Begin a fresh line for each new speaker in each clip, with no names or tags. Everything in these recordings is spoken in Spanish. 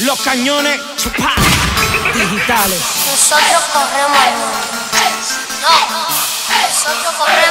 Los cañones chupa, digitales.
Nosotros corremos al mundo. No, nosotros corremos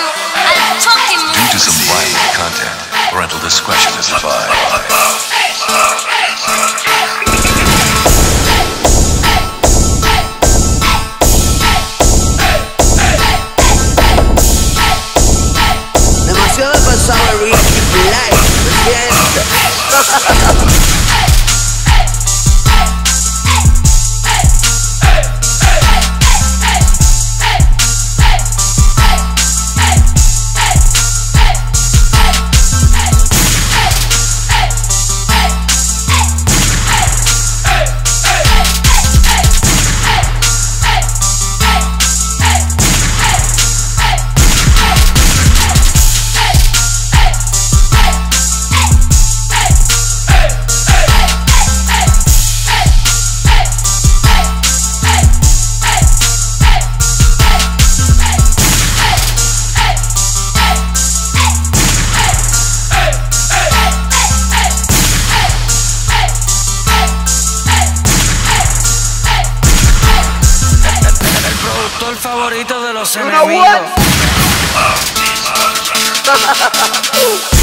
productor favorito de los enemigos.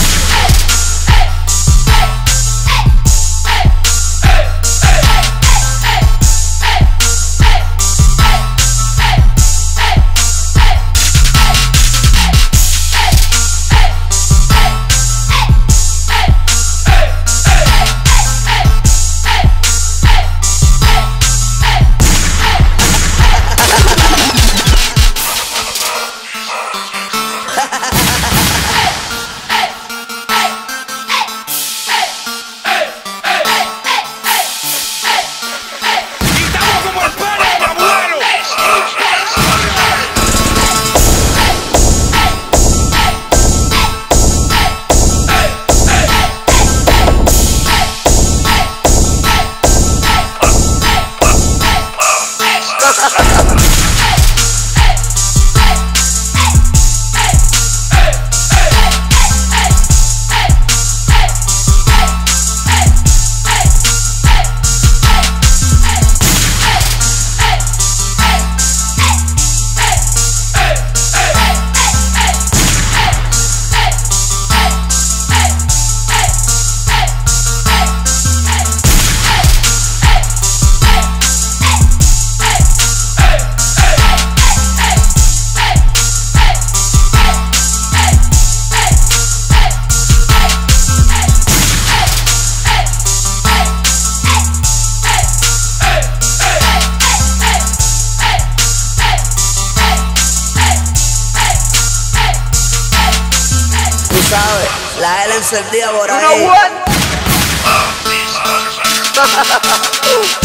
la L encendida por ahí.
What?